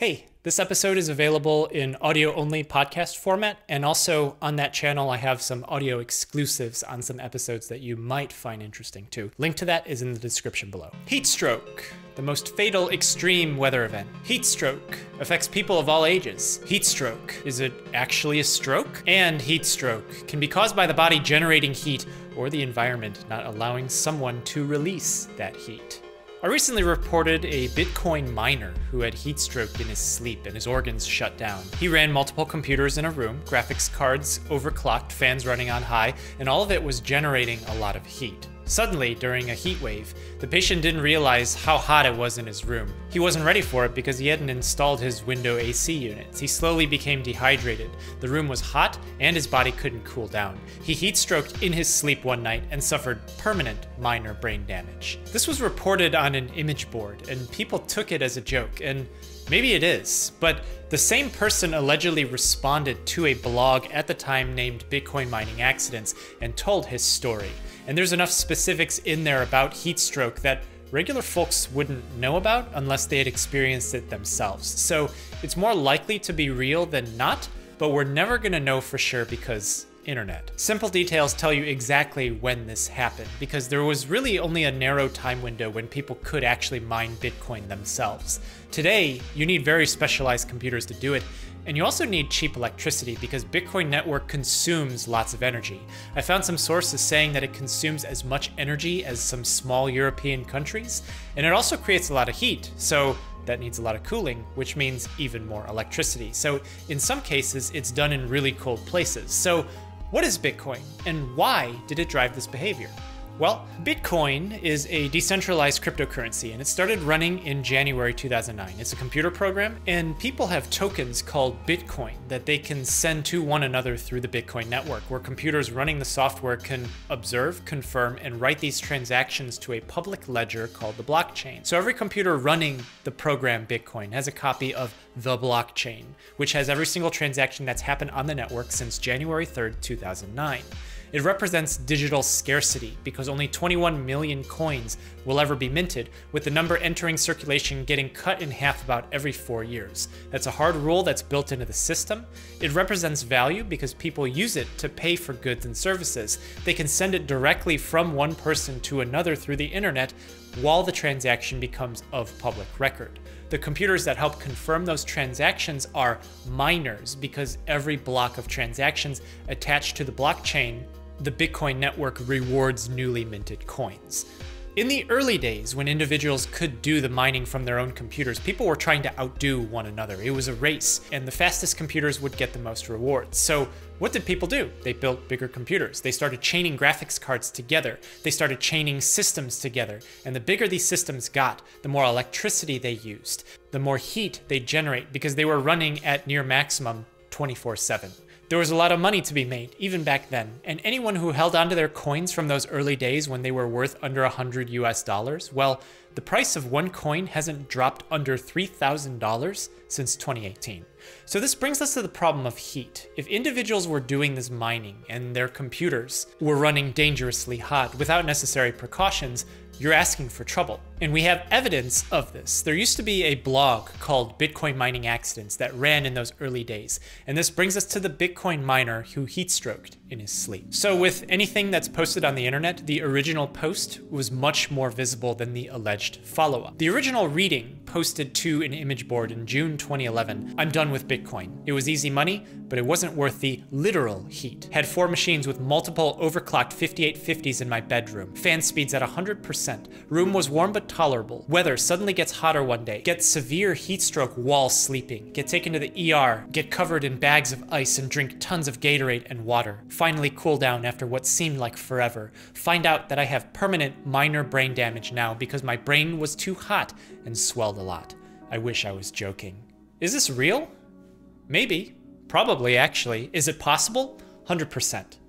Hey, this episode is available in audio only podcast format, and also on that channel, I have some audio exclusives on some episodes that you might find interesting too. Link to that is in the description below. Heat stroke, the most fatal extreme weather event. Heat stroke affects people of all ages. Heat stroke, is it actually a stroke? And heat stroke can be caused by the body generating heat or the environment not allowing someone to release that heat. I recently reported a Bitcoin miner who had heat stroke in his sleep and his organs shut down. He ran multiple computers in a room, graphics cards overclocked, fans running on high, and all of it was generating a lot of heat. Suddenly, during a heat wave, the patient didn't realize how hot it was in his room. He wasn't ready for it because he hadn't installed his window AC units. He slowly became dehydrated. The room was hot and his body couldn't cool down. He heat stroked in his sleep one night and suffered permanent minor brain damage. This was reported on an image board and people took it as a joke and Maybe it is, but the same person allegedly responded to a blog at the time named Bitcoin Mining Accidents and told his story. And there's enough specifics in there about heat stroke that regular folks wouldn't know about unless they had experienced it themselves. So it's more likely to be real than not, but we're never gonna know for sure because internet. Simple details tell you exactly when this happened, because there was really only a narrow time window when people could actually mine Bitcoin themselves. Today, you need very specialized computers to do it, and you also need cheap electricity because Bitcoin network consumes lots of energy. I found some sources saying that it consumes as much energy as some small European countries, and it also creates a lot of heat. So that needs a lot of cooling, which means even more electricity. So in some cases, it's done in really cold places. So what is Bitcoin, and why did it drive this behavior? Well, Bitcoin is a decentralized cryptocurrency and it started running in January 2009. It's a computer program and people have tokens called Bitcoin that they can send to one another through the Bitcoin network where computers running the software can observe, confirm, and write these transactions to a public ledger called the blockchain. So every computer running the program Bitcoin has a copy of the blockchain, which has every single transaction that's happened on the network since January 3rd, 2009. It represents digital scarcity because only 21 million coins will ever be minted, with the number entering circulation getting cut in half about every four years. That's a hard rule that's built into the system. It represents value because people use it to pay for goods and services. They can send it directly from one person to another through the internet while the transaction becomes of public record. The computers that help confirm those transactions are miners because every block of transactions attached to the blockchain the Bitcoin network rewards newly minted coins. In the early days, when individuals could do the mining from their own computers, people were trying to outdo one another. It was a race, and the fastest computers would get the most rewards. So, what did people do? They built bigger computers. They started chaining graphics cards together. They started chaining systems together. And the bigger these systems got, the more electricity they used, the more heat they generate because they were running at near maximum 24 7. There was a lot of money to be made, even back then, and anyone who held onto their coins from those early days when they were worth under 100 US dollars, well, the price of one coin hasn't dropped under $3,000 since 2018. So this brings us to the problem of heat. If individuals were doing this mining and their computers were running dangerously hot without necessary precautions, you're asking for trouble. And we have evidence of this. There used to be a blog called Bitcoin Mining Accidents that ran in those early days. And this brings us to the Bitcoin miner who heat stroked in his sleep. So with anything that's posted on the internet, the original post was much more visible than the alleged follow-up. The original reading posted to an image board in June 2011, I'm done with Bitcoin. It was easy money, but it wasn't worth the literal heat. Had four machines with multiple overclocked 5850s in my bedroom. Fan speeds at 100%. Room was warm but tolerable. Weather suddenly gets hotter one day. Get severe heat stroke while sleeping. Get taken to the ER. Get covered in bags of ice and drink tons of Gatorade and water. Finally cool down after what seemed like forever. Find out that I have permanent minor brain damage now because my brain was too hot and swelled a lot. I wish I was joking. Is this real? Maybe. Probably, actually. Is it possible? 100%.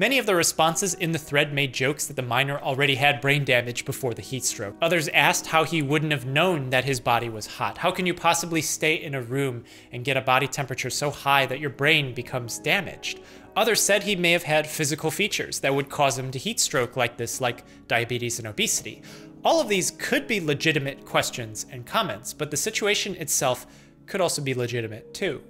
Many of the responses in the thread made jokes that the miner already had brain damage before the heat stroke. Others asked how he wouldn't have known that his body was hot. How can you possibly stay in a room and get a body temperature so high that your brain becomes damaged? Others said he may have had physical features that would cause him to heat stroke like this, like diabetes and obesity. All of these could be legitimate questions and comments, but the situation itself could also be legitimate too.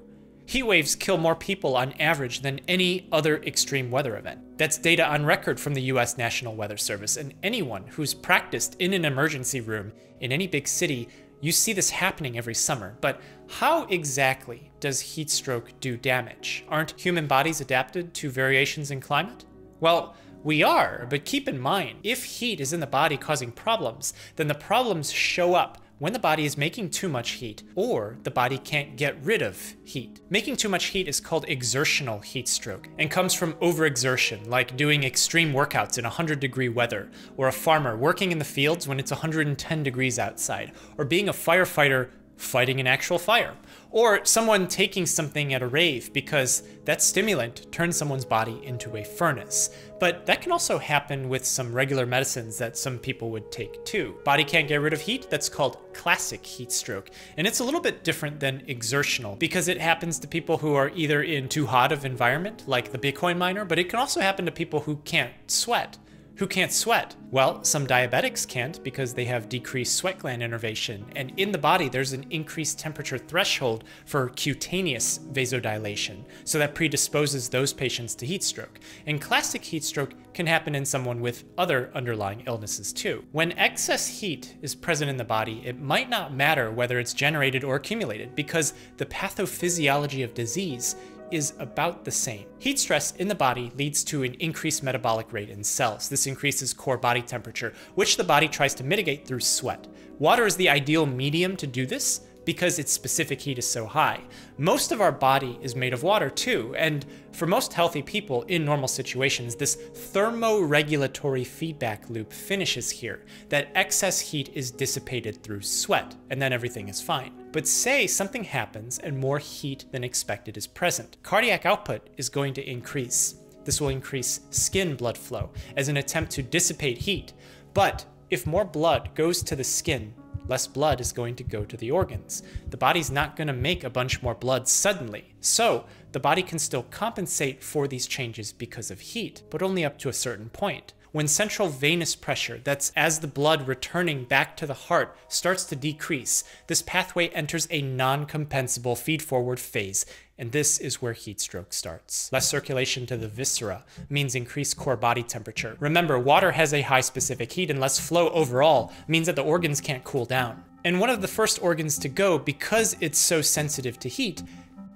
Heat waves kill more people on average than any other extreme weather event. That's data on record from the US National Weather Service, and anyone who's practiced in an emergency room in any big city, you see this happening every summer. But how exactly does heat stroke do damage? Aren't human bodies adapted to variations in climate? Well, we are, but keep in mind, if heat is in the body causing problems, then the problems show up when the body is making too much heat or the body can't get rid of heat. Making too much heat is called exertional heat stroke and comes from overexertion, like doing extreme workouts in 100 degree weather, or a farmer working in the fields when it's 110 degrees outside, or being a firefighter fighting an actual fire, or someone taking something at a rave because that stimulant turns someone's body into a furnace. But that can also happen with some regular medicines that some people would take too. Body can't get rid of heat, that's called classic heat stroke. And it's a little bit different than exertional because it happens to people who are either in too hot of environment, like the Bitcoin miner, but it can also happen to people who can't sweat. Who can't sweat? Well, some diabetics can't because they have decreased sweat gland innervation, and in the body there's an increased temperature threshold for cutaneous vasodilation, so that predisposes those patients to heat stroke. And classic heat stroke can happen in someone with other underlying illnesses too. When excess heat is present in the body, it might not matter whether it's generated or accumulated because the pathophysiology of disease is about the same. Heat stress in the body leads to an increased metabolic rate in cells. This increases core body temperature, which the body tries to mitigate through sweat. Water is the ideal medium to do this, because its specific heat is so high. Most of our body is made of water too, and for most healthy people in normal situations, this thermoregulatory feedback loop finishes here, that excess heat is dissipated through sweat, and then everything is fine. But say something happens and more heat than expected is present. Cardiac output is going to increase. This will increase skin blood flow as an attempt to dissipate heat. But if more blood goes to the skin, less blood is going to go to the organs. The body's not going to make a bunch more blood suddenly. So the body can still compensate for these changes because of heat, but only up to a certain point. When central venous pressure, that's as the blood returning back to the heart, starts to decrease, this pathway enters a non compensable feed forward phase, and this is where heat stroke starts. Less circulation to the viscera means increased core body temperature. Remember, water has a high specific heat, and less flow overall means that the organs can't cool down. And one of the first organs to go, because it's so sensitive to heat,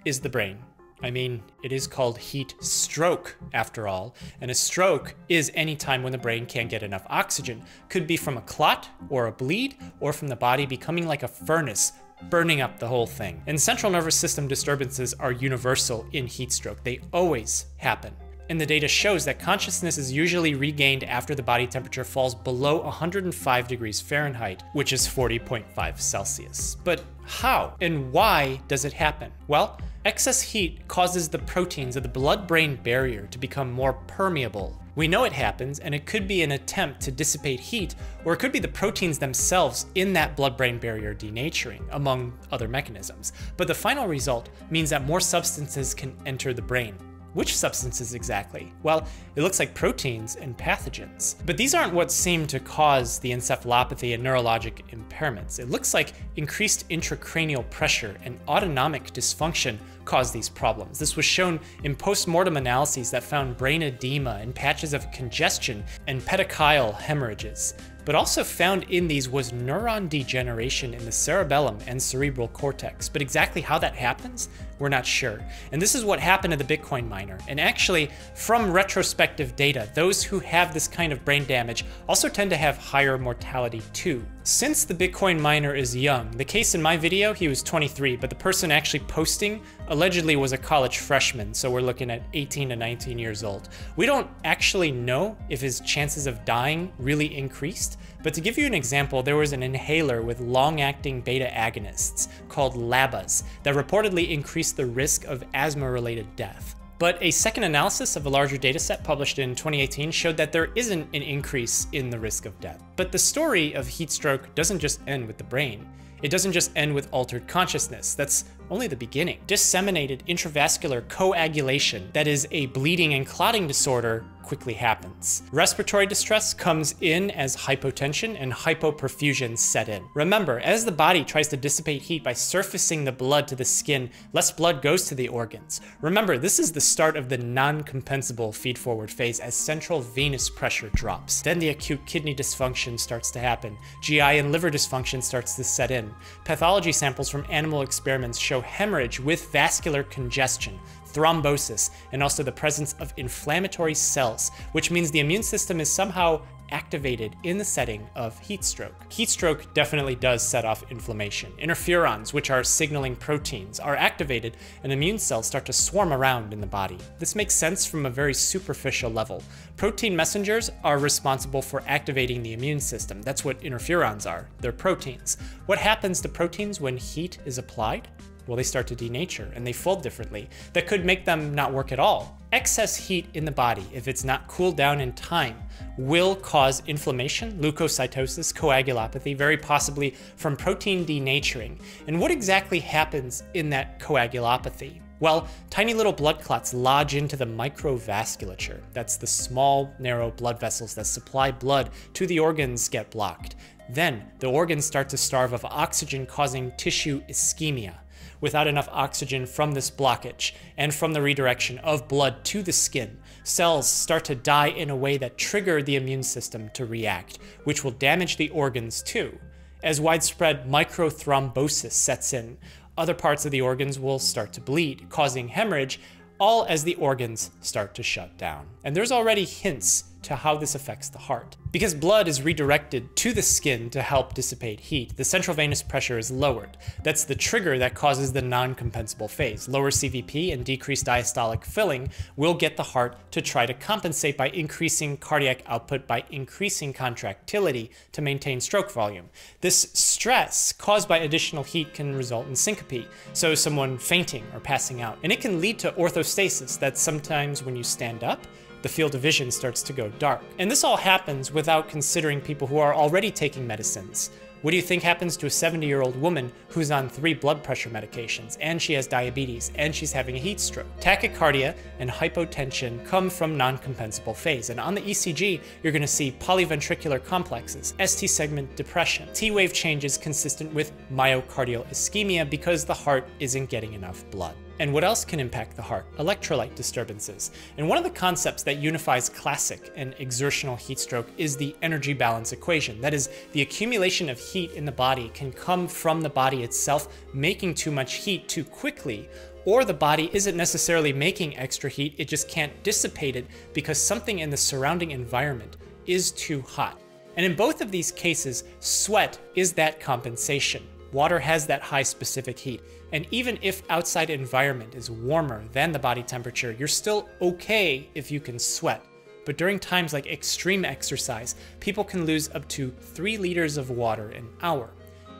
is the brain. I mean, it is called heat stroke after all, and a stroke is any time when the brain can't get enough oxygen. Could be from a clot or a bleed, or from the body becoming like a furnace, burning up the whole thing. And central nervous system disturbances are universal in heat stroke. They always happen. And the data shows that consciousness is usually regained after the body temperature falls below 105 degrees Fahrenheit, which is 40.5 Celsius. But how and why does it happen? Well, Excess heat causes the proteins of the blood-brain barrier to become more permeable. We know it happens, and it could be an attempt to dissipate heat, or it could be the proteins themselves in that blood-brain barrier denaturing, among other mechanisms. But the final result means that more substances can enter the brain, which substances exactly? Well, it looks like proteins and pathogens. But these aren't what seem to cause the encephalopathy and neurologic impairments. It looks like increased intracranial pressure and autonomic dysfunction cause these problems. This was shown in post-mortem analyses that found brain edema and patches of congestion and petechial hemorrhages. But also found in these was neuron degeneration in the cerebellum and cerebral cortex. But exactly how that happens, we're not sure. And this is what happened to the Bitcoin miner. And actually, from retrospective data, those who have this kind of brain damage also tend to have higher mortality too. Since the Bitcoin miner is young, the case in my video, he was 23, but the person actually posting allegedly was a college freshman, so we're looking at 18 to 19 years old. We don't actually know if his chances of dying really increased, but to give you an example, there was an inhaler with long-acting beta agonists called LABAs that reportedly increased the risk of asthma-related death. But a second analysis of a larger dataset published in 2018 showed that there isn't an increase in the risk of death. But the story of heat stroke doesn't just end with the brain. It doesn't just end with altered consciousness, that's only the beginning. Disseminated intravascular coagulation, that is a bleeding and clotting disorder, quickly happens. Respiratory distress comes in as hypotension and hypoperfusion set in. Remember, as the body tries to dissipate heat by surfacing the blood to the skin, less blood goes to the organs. Remember, this is the start of the non-compensable feed-forward phase as central venous pressure drops. Then the acute kidney dysfunction starts to happen. GI and liver dysfunction starts to set in. Pathology samples from animal experiments show hemorrhage with vascular congestion, thrombosis, and also the presence of inflammatory cells, which means the immune system is somehow activated in the setting of heat stroke. Heat stroke definitely does set off inflammation. Interferons, which are signaling proteins, are activated and immune cells start to swarm around in the body. This makes sense from a very superficial level. Protein messengers are responsible for activating the immune system. That's what interferons are. They're proteins. What happens to proteins when heat is applied? Well, they start to denature and they fold differently. That could make them not work at all. Excess heat in the body, if it's not cooled down in time, will cause inflammation, leukocytosis, coagulopathy, very possibly from protein denaturing. And what exactly happens in that coagulopathy? Well, tiny little blood clots lodge into the microvasculature. That's the small, narrow blood vessels that supply blood to the organs get blocked. Then, the organs start to starve of oxygen, causing tissue ischemia without enough oxygen from this blockage and from the redirection of blood to the skin, cells start to die in a way that trigger the immune system to react, which will damage the organs too. As widespread microthrombosis sets in, other parts of the organs will start to bleed, causing hemorrhage, all as the organs start to shut down. And there's already hints to how this affects the heart. Because blood is redirected to the skin to help dissipate heat, the central venous pressure is lowered. That's the trigger that causes the non-compensable phase. Lower CVP and decreased diastolic filling will get the heart to try to compensate by increasing cardiac output by increasing contractility to maintain stroke volume. This stress caused by additional heat can result in syncope, so someone fainting or passing out. And it can lead to orthostasis, that's sometimes when you stand up, the field of vision starts to go dark. And this all happens without considering people who are already taking medicines. What do you think happens to a 70 year old woman who's on three blood pressure medications and she has diabetes and she's having a heat stroke? Tachycardia and hypotension come from non-compensable phase. And on the ECG, you're gonna see polyventricular complexes, ST segment depression, T-wave changes consistent with myocardial ischemia because the heart isn't getting enough blood. And what else can impact the heart? Electrolyte disturbances. And one of the concepts that unifies classic and exertional heat stroke is the energy balance equation. That is, the accumulation of heat in the body can come from the body itself making too much heat too quickly, or the body isn't necessarily making extra heat, it just can't dissipate it because something in the surrounding environment is too hot. And in both of these cases, sweat is that compensation. Water has that high specific heat. And even if outside environment is warmer than the body temperature, you're still okay if you can sweat. But during times like extreme exercise, people can lose up to three liters of water an hour.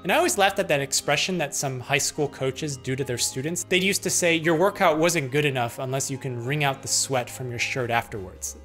And I always laughed at that expression that some high school coaches do to their students. They used to say, your workout wasn't good enough unless you can wring out the sweat from your shirt afterwards.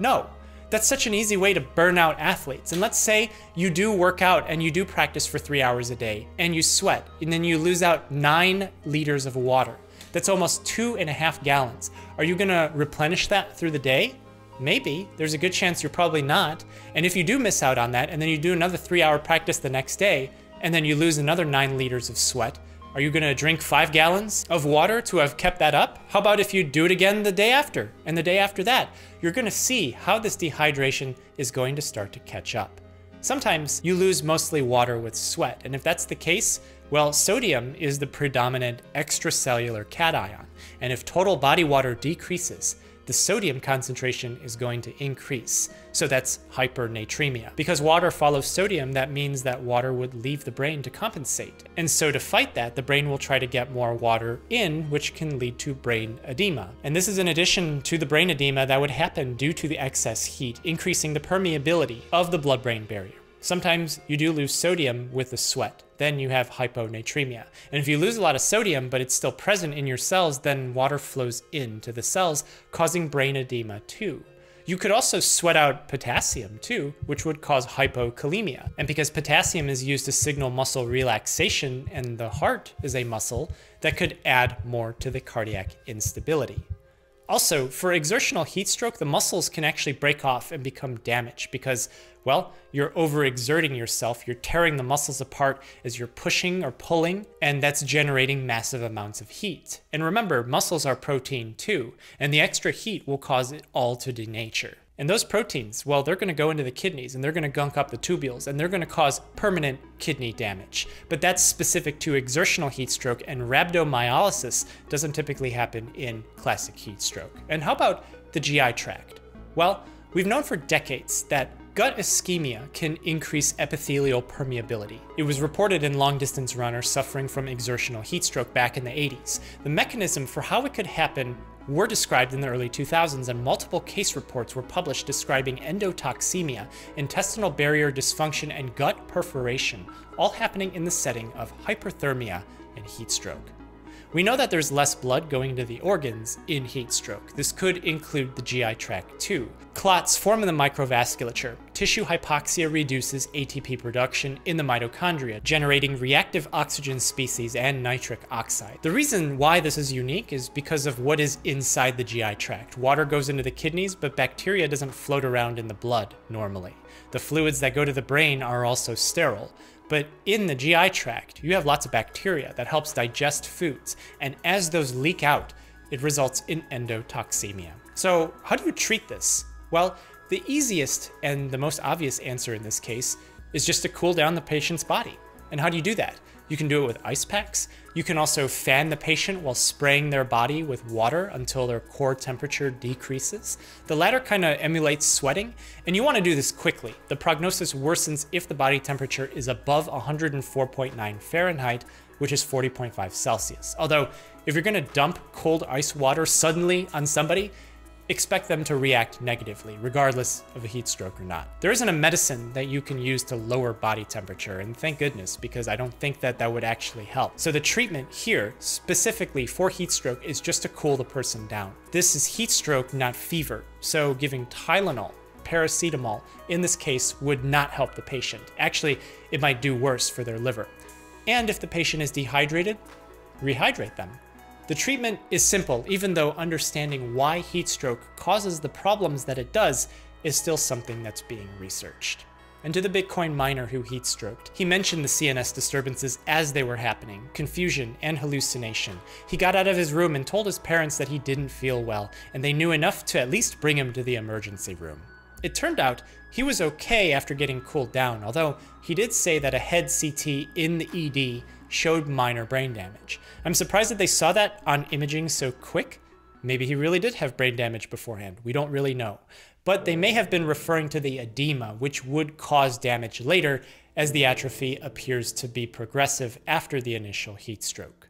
No, that's such an easy way to burn out athletes. And let's say you do work out and you do practice for three hours a day and you sweat and then you lose out nine liters of water. That's almost two and a half gallons. Are you gonna replenish that through the day? Maybe. There's a good chance you're probably not. And if you do miss out on that and then you do another three hour practice the next day and then you lose another nine liters of sweat, are you gonna drink five gallons of water to have kept that up? How about if you do it again the day after and the day after that? You're gonna see how this dehydration is going to start to catch up. Sometimes you lose mostly water with sweat, and if that's the case, well, sodium is the predominant extracellular cation, and if total body water decreases, the sodium concentration is going to increase. So that's hypernatremia. Because water follows sodium, that means that water would leave the brain to compensate. And so to fight that, the brain will try to get more water in, which can lead to brain edema. And this is in addition to the brain edema that would happen due to the excess heat, increasing the permeability of the blood-brain barrier. Sometimes you do lose sodium with the sweat. Then you have hyponatremia. And if you lose a lot of sodium, but it's still present in your cells, then water flows into the cells, causing brain edema too. You could also sweat out potassium too, which would cause hypokalemia. And because potassium is used to signal muscle relaxation and the heart is a muscle, that could add more to the cardiac instability. Also, for exertional heat stroke, the muscles can actually break off and become damaged because, well, you're overexerting yourself. You're tearing the muscles apart as you're pushing or pulling, and that's generating massive amounts of heat. And remember, muscles are protein too, and the extra heat will cause it all to denature. And those proteins, well, they're going to go into the kidneys and they're going to gunk up the tubules and they're going to cause permanent kidney damage. But that's specific to exertional heat stroke, and rhabdomyolysis doesn't typically happen in classic heat stroke. And how about the GI tract? Well, we've known for decades that gut ischemia can increase epithelial permeability. It was reported in long distance runners suffering from exertional heat stroke back in the 80s. The mechanism for how it could happen were described in the early 2000s, and multiple case reports were published describing endotoxemia, intestinal barrier dysfunction, and gut perforation, all happening in the setting of hyperthermia and heat stroke. We know that there's less blood going to the organs in heat stroke. This could include the GI tract too. Clots form in the microvasculature. Tissue hypoxia reduces ATP production in the mitochondria, generating reactive oxygen species and nitric oxide. The reason why this is unique is because of what is inside the GI tract. Water goes into the kidneys, but bacteria doesn't float around in the blood normally. The fluids that go to the brain are also sterile. But in the GI tract, you have lots of bacteria that helps digest foods, and as those leak out, it results in endotoxemia. So, how do you treat this? Well, the easiest and the most obvious answer in this case is just to cool down the patient's body. And how do you do that? You can do it with ice packs. You can also fan the patient while spraying their body with water until their core temperature decreases. The latter kind of emulates sweating, and you want to do this quickly. The prognosis worsens if the body temperature is above 104.9 Fahrenheit, which is 40.5 Celsius. Although, if you're going to dump cold ice water suddenly on somebody, expect them to react negatively, regardless of a heat stroke or not. There isn't a medicine that you can use to lower body temperature, and thank goodness, because I don't think that that would actually help. So the treatment here, specifically for heat stroke, is just to cool the person down. This is heat stroke, not fever, so giving Tylenol paracetamol in this case would not help the patient. Actually, it might do worse for their liver. And if the patient is dehydrated, rehydrate them. The treatment is simple, even though understanding why heat stroke causes the problems that it does is still something that's being researched. And to the Bitcoin miner who heat stroked, he mentioned the CNS disturbances as they were happening confusion and hallucination. He got out of his room and told his parents that he didn't feel well, and they knew enough to at least bring him to the emergency room. It turned out he was okay after getting cooled down, although he did say that a head CT in the ED showed minor brain damage. I'm surprised that they saw that on imaging so quick. Maybe he really did have brain damage beforehand. We don't really know. But they may have been referring to the edema, which would cause damage later as the atrophy appears to be progressive after the initial heat stroke.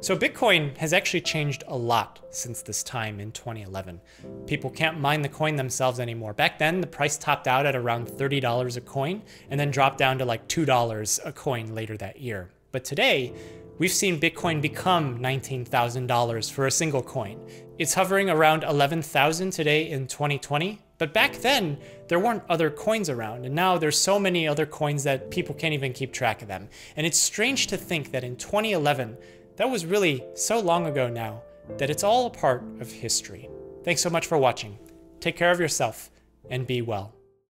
So Bitcoin has actually changed a lot since this time in 2011. People can't mine the coin themselves anymore. Back then, the price topped out at around $30 a coin and then dropped down to like $2 a coin later that year. But today, we've seen Bitcoin become $19,000 for a single coin. It's hovering around 11,000 today in 2020, but back then, there weren't other coins around, and now there's so many other coins that people can't even keep track of them. And it's strange to think that in 2011, that was really so long ago now, that it's all a part of history. Thanks so much for watching. Take care of yourself, and be well.